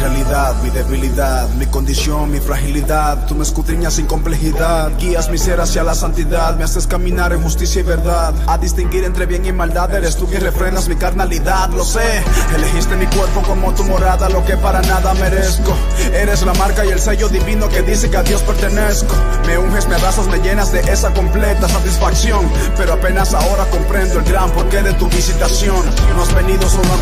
realidad, mi debilidad, mi condición, mi fragilidad. Tú me escudriñas sin complejidad, guías mi ser hacia la santidad, me haces caminar en justicia y verdad. A distinguir entre bien y maldad, eres tú quien refrenas mi carnalidad, lo sé. Elegiste mi cuerpo como tu morada, lo que para nada merezco. Eres la marca y el sello divino que dice que a Dios pertenezco. Me unges, me abrazas, me llenas de esa completa satisfacción. Pero apenas ahora comprendo el gran porqué de tu visitación. No has venido solo a